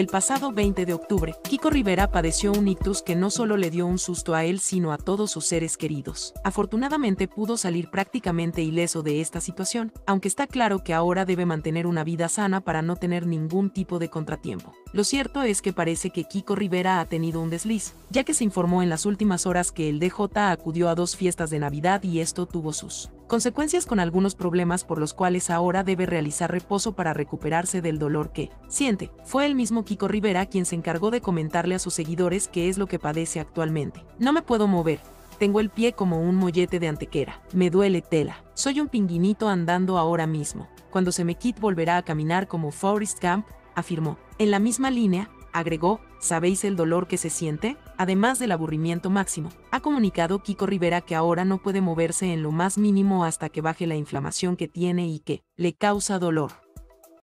El pasado 20 de octubre, Kiko Rivera padeció un ictus que no solo le dio un susto a él sino a todos sus seres queridos. Afortunadamente pudo salir prácticamente ileso de esta situación, aunque está claro que ahora debe mantener una vida sana para no tener ningún tipo de contratiempo. Lo cierto es que parece que Kiko Rivera ha tenido un desliz, ya que se informó en las últimas horas que el DJ acudió a dos fiestas de Navidad y esto tuvo sus consecuencias con algunos problemas por los cuales ahora debe realizar reposo para recuperarse del dolor que siente. Fue el mismo Kiko Rivera quien se encargó de comentarle a sus seguidores qué es lo que padece actualmente. No me puedo mover, tengo el pie como un mollete de antequera. Me duele tela. Soy un pinguinito andando ahora mismo. Cuando se me quite volverá a caminar como Forrest Gump, afirmó. En la misma línea, agregó, ¿sabéis el dolor que se siente? Además del aburrimiento máximo, ha comunicado Kiko Rivera que ahora no puede moverse en lo más mínimo hasta que baje la inflamación que tiene y que le causa dolor.